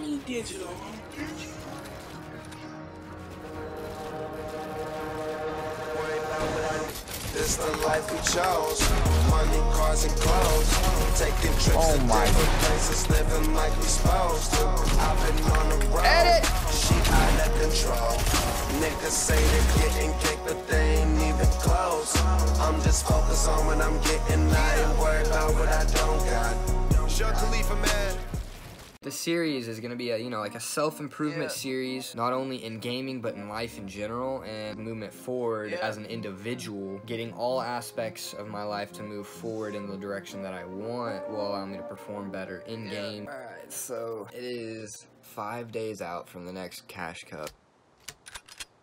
money digital. This the life we chose. Money, cars, and clothes. Taking trips Oh to my. different places, living like we supposed to. I've been on the road. Edit. She out of control. Niggas say they're getting cake, but they ain't even close. I'm just focused on what I'm getting. I ain't worried about what I don't got. Shut Khalifa, man. The series is gonna be a you know like a self improvement Yeah. series, not only in gaming but in life in general, and movement forward Yeah. as an individual. Getting all aspects of my life to move forward in the direction that I want will allow me to perform better in game. All right, so it is five days out from the next Cash Cup.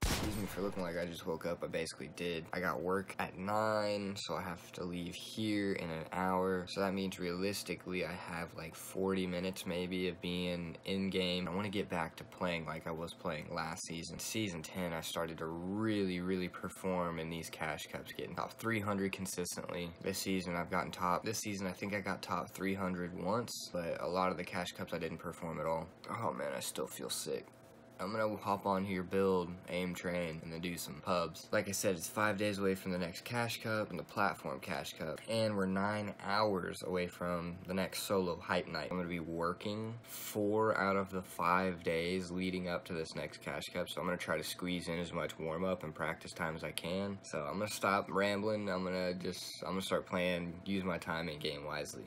Excuse me for looking like I just woke up. I basically did. I got work at 9, so I have to leave here in an hour. So that means realistically, I have like 40 minutes maybe of being in game. I want to get back to playing like I was playing last season. Season 10, I started to really, really perform in these cash cups, getting top 300 consistently. This season, I've gotten top. This season, I think I got top 300 once, but a lot of the cash cups, I didn't perform at all. Oh man, I still feel sick. I'm gonna hop on here, build, aim, train, and then do some pubs. Like I said, it's five days away from the next Cash Cup and the Platform Cash Cup, and we're nine hours away from the next solo hype night. I'm gonna be working four out of the five days leading up to this next Cash Cup, so I'm gonna try to squeeze in as much warm up and practice time as I can. So I'm gonna stop rambling. I'm gonna just, I'm gonna start playing, use my time in game wisely.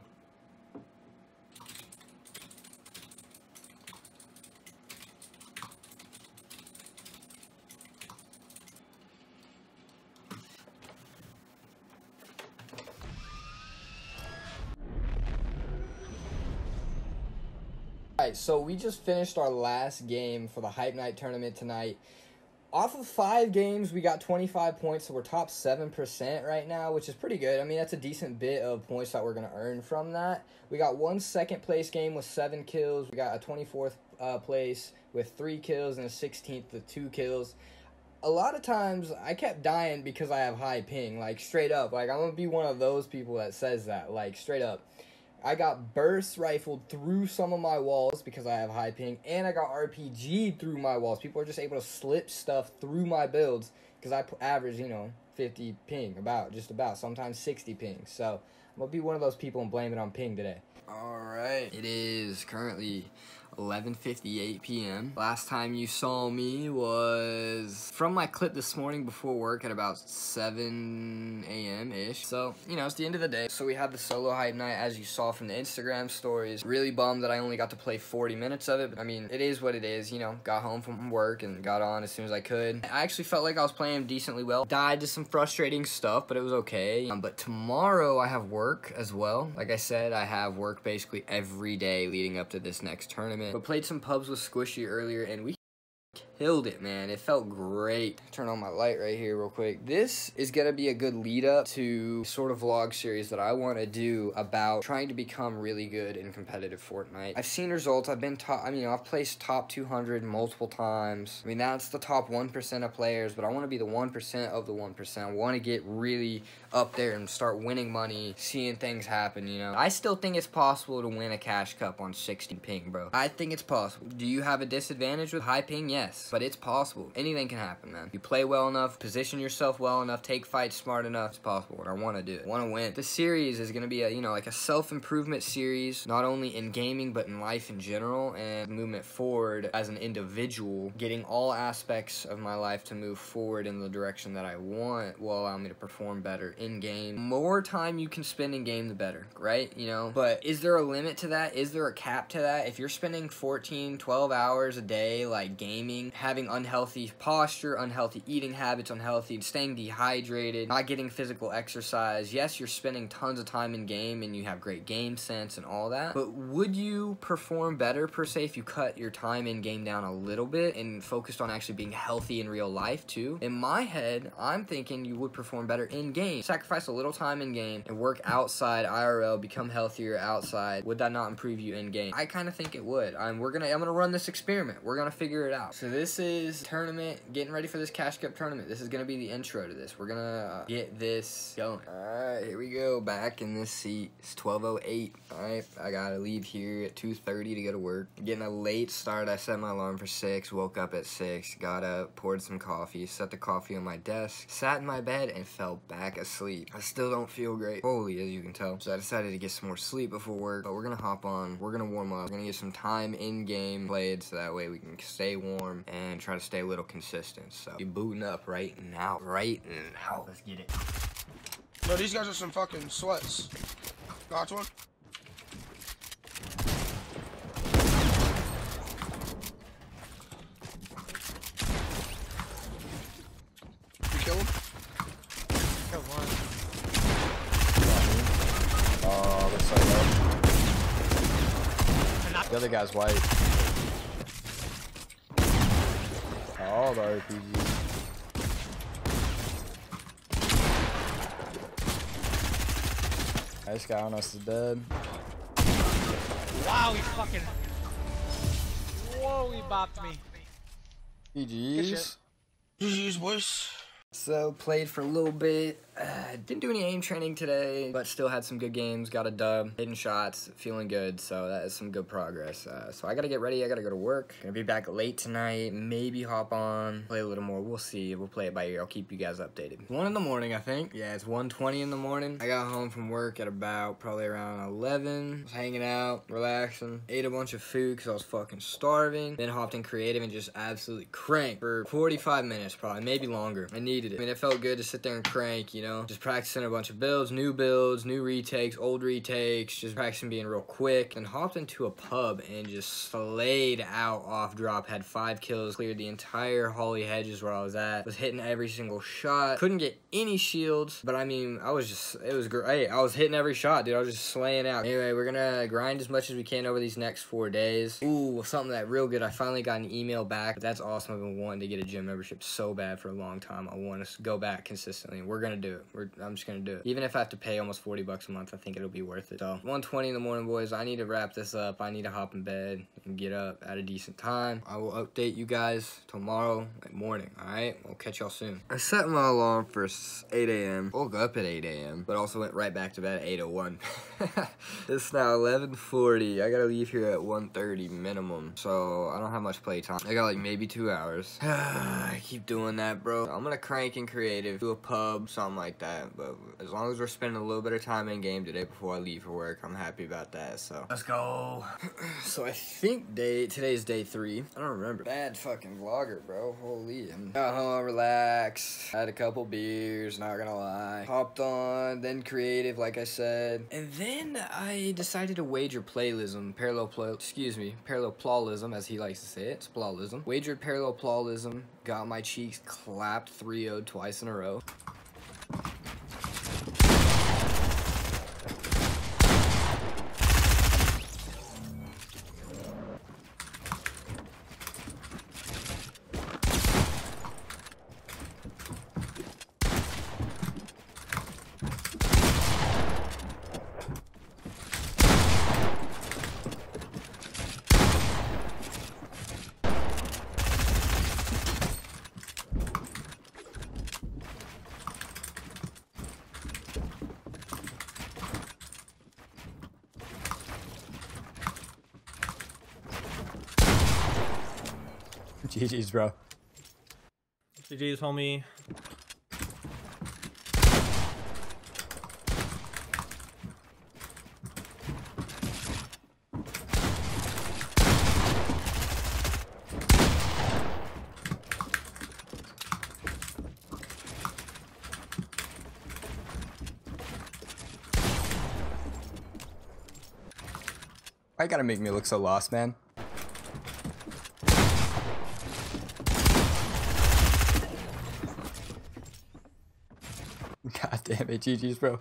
Alright, so we just finished our last game for the Hype Night tournament tonight. Off of five games, we got 25 points, so we're top 7% right now, which is pretty good. I mean, that's a decent bit of points that we're going to earn from that. We got one second place game with seven kills. We got a 24th uh, place with three kills and a 16th with two kills. A lot of times, I kept dying because I have high ping, like straight up. Like, I'm to be one of those people that says that, like straight up. I got burst rifled through some of my walls because I have high ping, and I got RPG'd through my walls. People are just able to slip stuff through my builds because I average, you know, 50 ping, about, just about, sometimes 60 ping. So I'm gonna be one of those people and blame it on ping today. All right, it is currently 11:58 p.m. Last time you saw me was from my clip this morning before work at about 7 a.m. ish. So you know it's the end of the day. So we had the solo hype night as you saw from the Instagram stories. Really bummed that I only got to play 40 minutes of it. But I mean it is what it is. You know, got home from work and got on as soon as I could. I actually felt like I was playing decently well. Died to some frustrating stuff, but it was okay. Um, but tomorrow I have work as well. Like I said, I have work basically every day leading up to this next tournament. But played some pubs with Squishy earlier, and we killed it, man. It felt great. Turn on my light right here real quick. This is gonna be a good lead up to sort of vlog series that I want to do about trying to become really good in competitive Fortnite. I've seen results. I've been top. I mean, I've placed top 200 multiple times. I mean, that's the top 1% of players, but I want to be the 1% of the 1%. I want to get really up there and start winning money, seeing things happen, you know. I still think it's possible to win a cash cup on 60 ping, bro. I think it's possible. Do you have a disadvantage with high ping? Yes, but it's possible. Anything can happen, man. You play well enough, position yourself well enough, take fights smart enough, it's possible. What I want to do, I want to win. The series is going to be a, you know, like a self-improvement series, not only in gaming, but in life in general, and movement forward as an individual, getting all aspects of my life to move forward in the direction that I want will allow me to perform better in game. More time you can spend in game, the better, right? You know, but is there a limit to that? Is there a cap to that? If you're spending 14, 12 hours a day, like gaming, having unhealthy posture, unhealthy eating habits, unhealthy staying dehydrated, not getting physical exercise, yes, you're spending tons of time in game and you have great game sense and all that, but would you perform better per se if you cut your time in game down a little bit and focused on actually being healthy in real life too? In my head, I'm thinking you would perform better in game. Sacrifice a little time in game and work outside IRL, become healthier outside. Would that not improve you in game? I kind of think it would. I'm we're gonna I'm gonna run this experiment. We're gonna figure it out. So this this is tournament, getting ready for this Cash Cup tournament. This is going to be the intro to this. We're going to uh, get this going. All right, here we go. Back in this seat. It's 12.08. All right, I got to leave here at 2.30 to go to work. Getting a late start. I set my alarm for 6, woke up at 6, got up, poured some coffee, set the coffee on my desk, sat in my bed, and fell back asleep. I still don't feel great. Holy, as you can tell. So I decided to get some more sleep before work, but we're going to hop on. We're going to warm up. We're going to get some time in-game played so that way we can stay warm and try to stay a little consistent. So you're booting up right now. Right now. Let's get it. Bro, these guys are some fucking sweats. Got one? You kill him? Got one. Oh, they're so low. The other guy's white. Oh, the RPG. This guy on us is dead. Wow, he fucking. Whoa, he bopped me. GG's. GG's, boys. So played for a little bit. Uh, didn't do any aim training today, but still had some good games. Got a dub, hitting shots, feeling good. So that is some good progress. Uh, so I gotta get ready. I gotta go to work. Gonna be back late tonight. Maybe hop on, play a little more. We'll see. We'll play it by ear. I'll keep you guys updated. One in the morning, I think. Yeah, it's 1:20 in the morning. I got home from work at about probably around 11. Was hanging out, relaxing. Ate a bunch of food because I was fucking starving. Then hopped in creative and just absolutely cranked for 45 minutes, probably maybe longer. I it. I mean, it felt good to sit there and crank. You know know, just practicing a bunch of builds, new builds, new retakes, old retakes, just practicing being real quick. And hopped into a pub and just slayed out off drop. Had five kills, cleared the entire Holly Hedges where I was at. Was hitting every single shot. Couldn't get any shields, but I mean, I was just, it was great. I was hitting every shot, dude. I was just slaying out. Anyway, we're gonna grind as much as we can over these next four days. Ooh, something that real good. I finally got an email back. That's awesome. I've been wanting to get a gym membership so bad for a long time. I want to go back consistently. We're gonna do it. We're, I'm just gonna do it. Even if I have to pay almost 40 bucks a month, I think it'll be worth it. So 120 in the morning, boys. I need to wrap this up. I need to hop in bed and get up at a decent time. I will update you guys tomorrow morning. All right, we'll catch y'all soon. I set my alarm for 8 a.m. Woke up at 8 a.m. But also went right back to bed at 8:01. it's now 11:40. I gotta leave here at 1:30 minimum. So I don't have much play time. I got like maybe two hours. I keep doing that, bro. I'm gonna crank in creative, do a pub, something like that. But as long as we're spending a little bit of time in game today before I leave for work, I'm happy about that. So let's go. so I think day today's day three. I don't remember. Bad fucking vlogger, bro. Holy. I'm got home, relaxed, had a couple beers. Not gonna lie. Hopped on, then creative, like I said, and then I decided to wager playlism, parallel play. Excuse me, parallel plawlism, as he likes to say it. It's plawlism. Wagered parallel plawlism. Got my cheeks clapped 3 0 twice in a row. GG's, bro. GG's, homie. Why you gotta make me look so lost, man? God damn it, GG's, bro.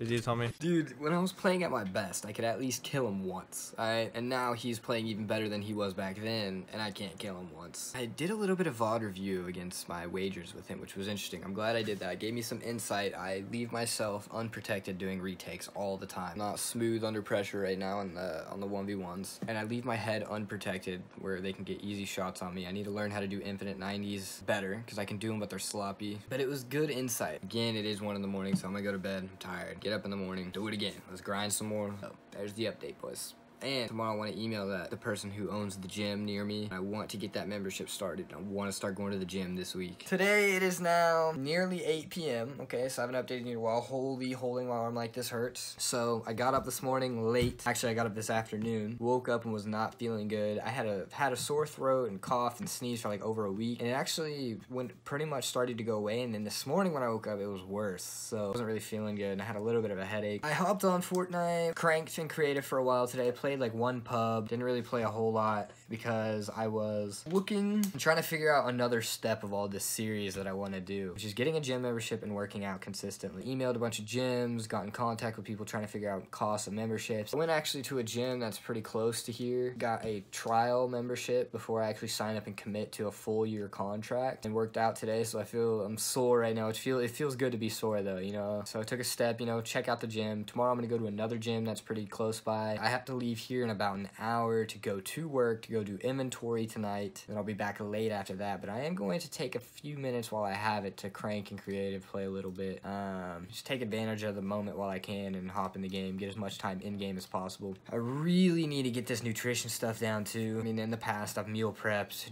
GG's, homie. Dude, when I was playing at my best, I could at least kill him once. Alright, and now he's playing even better than he was back then, and I can't kill him once. I did a little bit of VOD review against my wagers with him, which was interesting. I'm glad I did that. It gave me some insight. I leave myself unprotected doing retakes all the time. Not smooth under pressure right now on the on the 1v1s. And I leave my head unprotected where they can get easy shots on me. I need to learn how to do infinite 90s better, because I can do them, but they're sloppy. But it was good insight. Again, it is 1 in the morning, so I'm gonna go to bed. I'm tired. Get up in the morning. Do it again. Let's grind some more. Oh, there's the update, boys. And tomorrow I want to email that the person who owns the gym near me. I want to get that membership started. I want to start going to the gym this week. Today it is now nearly 8 p.m. Okay, so I haven't updated you in a while. Holy, holding my arm like this hurts. So I got up this morning late. Actually, I got up this afternoon. Woke up and was not feeling good. I had a had a sore throat and cough and sneeze for like over a week, and it actually went pretty much started to go away. And then this morning when I woke up, it was worse. So I wasn't really feeling good, and I had a little bit of a headache. I hopped on Fortnite, cranked and creative for a while today. Played like one pub. Didn't really play a whole lot because I was looking trying to figure out another step of all this series that I want to do, which is getting a gym membership and working out consistently. Emailed a bunch of gyms, got in contact with people trying to figure out costs of memberships. I went actually to a gym that's pretty close to here, got a trial membership before I actually sign up and commit to a full year contract and worked out today. So I feel I'm sore right now. It feel it feels good to be sore though, you know. So I took a step, you know, check out the gym. Tomorrow I'm gonna go to another gym that's pretty close by. I have to leave here in about an hour to go to work to go do inventory tonight. Then I'll be back late after that. But I am going to take a few minutes while I have it to crank and creative play a little bit. Um, just take advantage of the moment while I can and hop in the game, get as much time in game as possible. I really need to get this nutrition stuff down too. I mean, in the past I've meal prepped,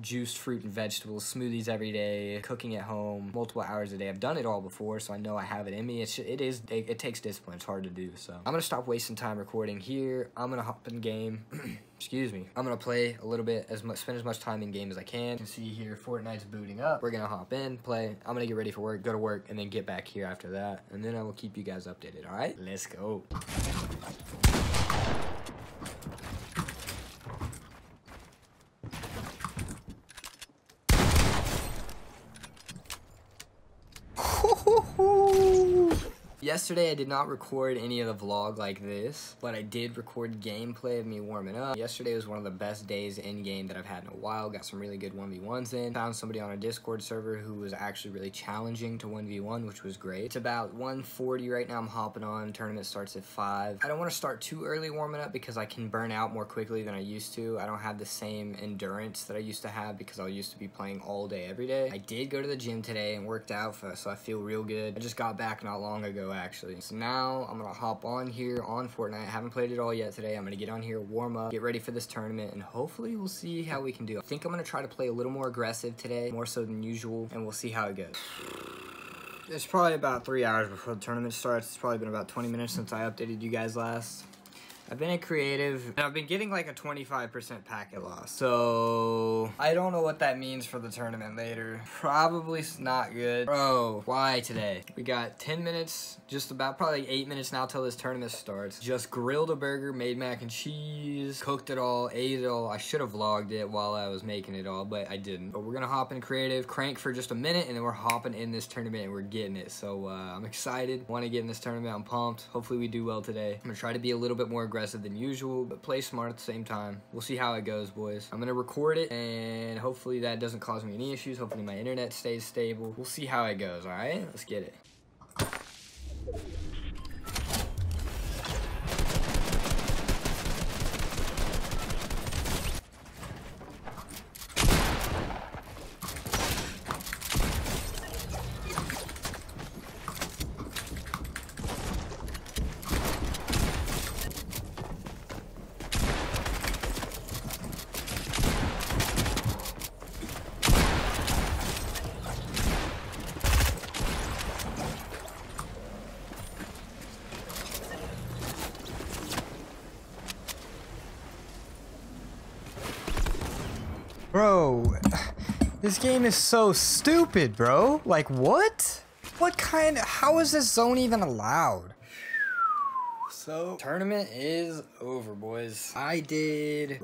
juiced fruit and vegetables, smoothies every day, cooking at home, multiple hours a day. I've done it all before, so I know I have it in me. It's it is it, it takes discipline. It's hard to do. So I'm gonna stop wasting time recording here. Gonna hop in game. excuse me. I'm gonna play a little bit, as much, spend as much time in game as I can. You can see here, Fortnite's booting up. We're gonna hop in, play. I'm gonna get ready for work, go to work, and then get back here after that. And then I will keep you guys updated, all right? Let's go. Yesterday I did not record any of the vlog like this, but I did record gameplay of me warming up. Yesterday was one of the best days in game that I've had in a while. Got some really good 1v1s in. Found somebody on a Discord server who was actually really challenging to 1v1, which was great. It's about 140 right now. I'm hopping on. Tournament starts at 5. I don't want to start too early warming up because I can burn out more quickly than I used to. I don't have the same endurance that I used to have because I used to be playing all day every day. I did go to the gym today and worked out, for, so I feel real good. I just got back not long ago actually. So now I'm gonna hop on here on Fortnite. I haven't played it all yet today. I'm gonna get on here, warm up, get ready for this tournament, and hopefully we'll see how we can do. I think I'm gonna try to play a little more aggressive today, more so than usual, and we'll see how it goes. It's probably about three hours before the tournament starts. It's probably been about 20 minutes since I updated you guys last. I've been a creative, and I've been getting like a 25% packet loss. So, I don't know what that means for the tournament later. Probably not good. Bro, why today? We got 10 minutes, just about probably like 8 minutes now till this tournament starts. Just grilled a burger, made mac and cheese, cooked it all, ate it all. I should have vlogged it while I was making it all, but I didn't. But we're gonna hop in creative, crank for just a minute, and then we're hopping in this tournament and we're getting it. So, uh, I'm excited. Want to get in this tournament. I'm pumped. Hopefully we do well today. I'm gonna try to be a little bit more aggressive than usual, but play smart at the same time. We'll see how it goes, boys. I'm gonna record it, and hopefully that doesn't cause me any issues. Hopefully my internet stays stable. We'll see how it goes, alright? Let's get it. This game is so stupid, bro. Like, what? What kind how is this zone even allowed? So, tournament is over, boys. I did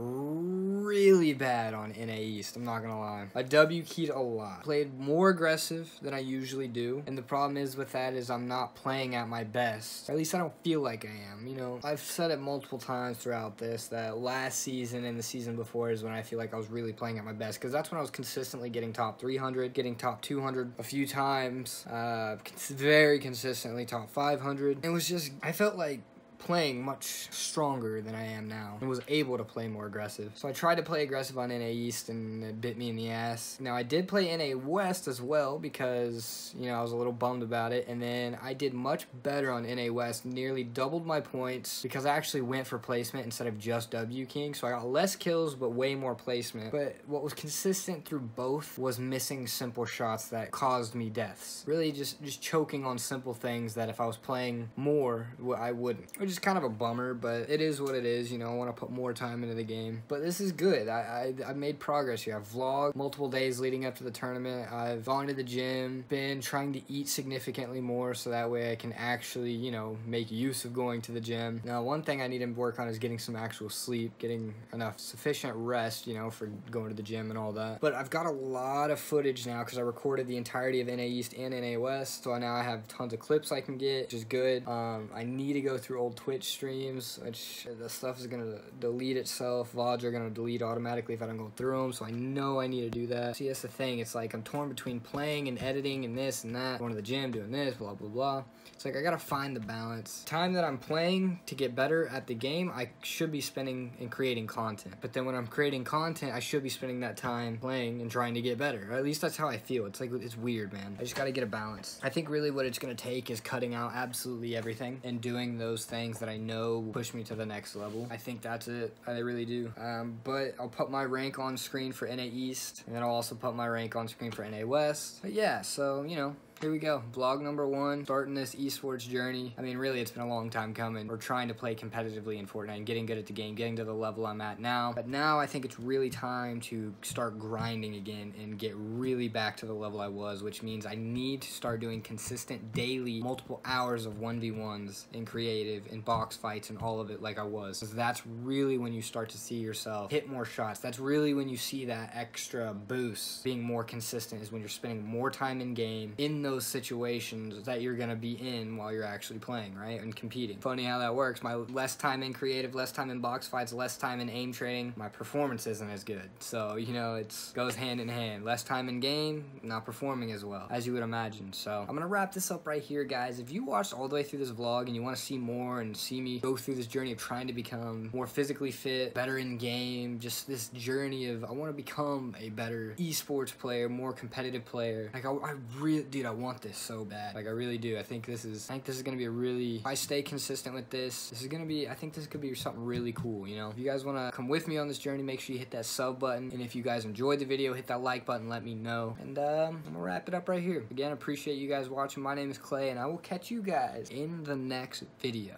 really bad on NA East, I'm not gonna lie. I W keyed a lot. Played more aggressive than I usually do. And the problem is with that is I'm not playing at my best. At least I don't feel like I am, you know? I've said it multiple times throughout this that last season and the season before is when I feel like I was really playing at my best. Because that's when I was consistently getting top 300, getting top 200 a few times. Uh, very consistently top 500. It was just, I felt like playing much stronger than I am now and was able to play more aggressive. So I tried to play aggressive on NA East and it bit me in the ass. Now I did play NA West as well because, you know, I was a little bummed about it and then I did much better on NA West, nearly doubled my points because I actually went for placement instead of just W keying. So I got less kills but way more placement. But what was consistent through both was missing simple shots that caused me deaths. Really just just choking on simple things that if I was playing more, I wouldn't which is kind of a bummer, but it is what it is. You know, I want to put more time into the game. But this is good. I, I, I made progress here. I've vlogged multiple days leading up to the tournament. I've gone to the gym, been trying to eat significantly more so that way I can actually, you know, make use of going to the gym. Now, one thing I need to work on is getting some actual sleep, getting enough sufficient rest, you know, for going to the gym and all that. But I've got a lot of footage now because I recorded the entirety of NA East and NA West. So now I have tons of clips I can get, which is good. Um, I need to go through old Twitch streams, which the stuff is gonna delete itself. VODs are gonna delete automatically if I don't go through them, so I know I need to do that. See, that's the thing. It's like I'm torn between playing and editing and this and that, going to the gym, doing this, blah, blah, blah. It's like I gotta find the balance. Time that I'm playing to get better at the game, I should be spending in creating content. But then when I'm creating content, I should be spending that time playing and trying to get better. Or at least that's how I feel. It's like, it's weird, man. I just gotta get a balance. I think really what it's gonna take is cutting out absolutely everything and doing those things that I know push me to the next level. I think that's it. I really do. Um, but I'll put my rank on screen for NA East, and then I'll also put my rank on screen for NA West. But yeah, so, you know, here we go. Vlog number one, starting this esports journey. I mean, really, it's been a long time coming. We're trying to play competitively in Fortnite and getting good at the game, getting to the level I'm at now. But now I think it's really time to start grinding again and get really back to the level I was, which means I need to start doing consistent daily, multiple hours of 1v1s in creative, in box fights, and all of it like I was. Because that's really when you start to see yourself hit more shots. That's really when you see that extra boost being more consistent is when you're spending more time in game, in the those situations that you're gonna be in while you're actually playing, right? And competing. Funny how that works. My less time in creative, less time in box fights, less time in aim training, my performance isn't as good. So, you know, it goes hand in hand. Less time in game, not performing as well, as you would imagine. So I'm gonna wrap this up right here, guys. If you watched all the way through this vlog and you wanna see more and see me go through this journey of trying to become more physically fit, better in game, just this journey of I wanna become a better esports player, more competitive player. Like I, I really, dude, I want this so bad. Like I really do. I think this is I think this is gonna be a really if I stay consistent with this, this is gonna be I think this could be something really cool, you know? If you guys wanna come with me on this journey, make sure you hit that sub button. And if you guys enjoyed the video, hit that like button, let me know. And um, I'm gonna wrap it up right here. Again, appreciate you guys watching. My name is Clay, and I will catch you guys in the next video.